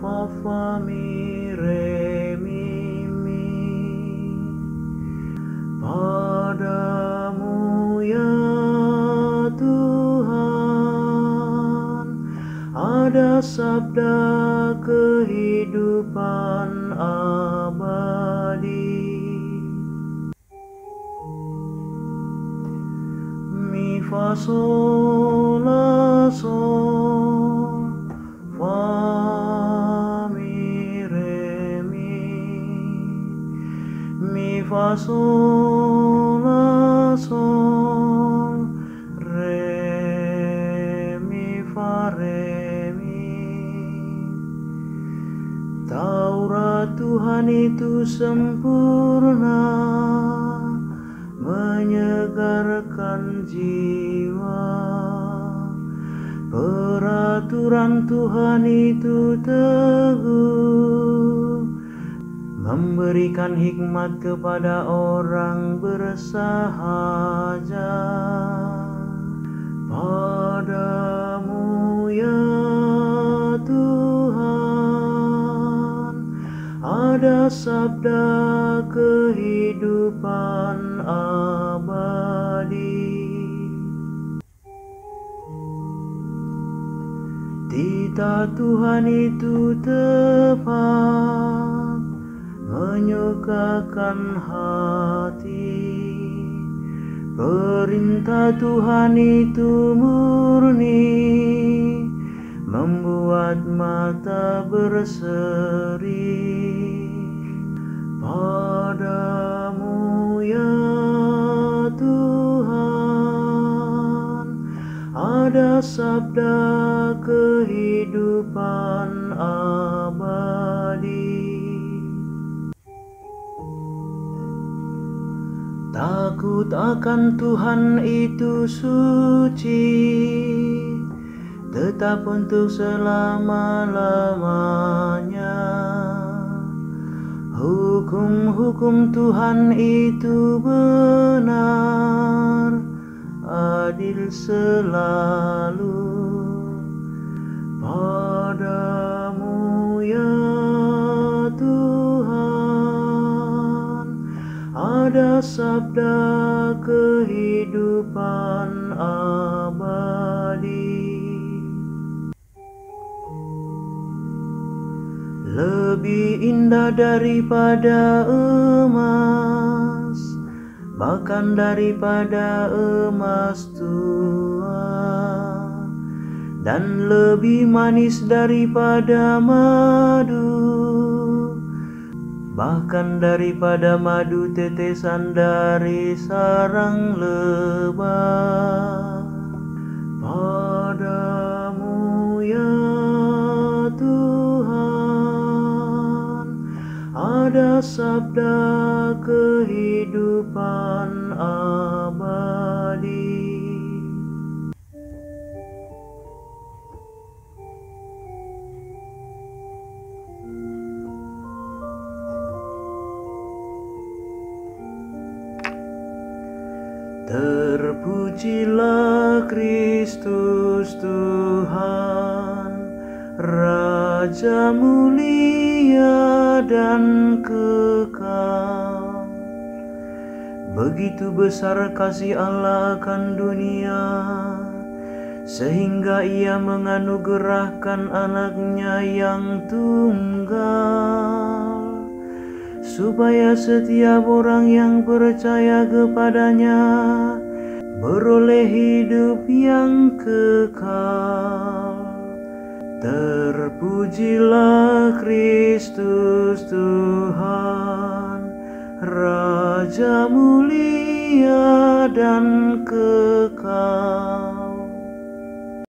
fa fa mi re mi mi. Padamu ya Tuhan ada sabda kehidupan abadi. Mi fa sol la sol fa sol la sol re mi fa re mi Taurat Tuhan itu sempurna menyegarkan jiwa. Peraturan Tuhan itu teguh Memberikan hikmat kepada orang bersahaja. Padamu ya Tuhan Ada sabda kehidupan abadi. Tita Tuhan itu tepat menyukakan hati. Perintah Tuhan itu murni membuat mata berseri. Padamu ya Tuhan ada sabda kehidupan abadi Takut akan Tuhan itu suci Tetap untuk selama-lamanya. Hukum-hukum Tuhan itu benar Adil selalu. Padamu Ada sabda kehidupan abadi. Lebih indah daripada emas Bahkan daripada emas tua. Dan lebih manis daripada madu Bahkan daripada madu tetesan dari sarang lebah Padamu ya Tuhan Ada sabda kehidupan abadi Terpujilah Kristus Tuhan Raja mulia dan kekal. Begitu besar kasih Allah akan dunia Sehingga ia menganugerahkan anaknya yang tunggal supaya setiap orang yang percaya kepadanya beroleh hidup yang kekal. Terpujilah Kristus Tuhan, Raja mulia dan kekal.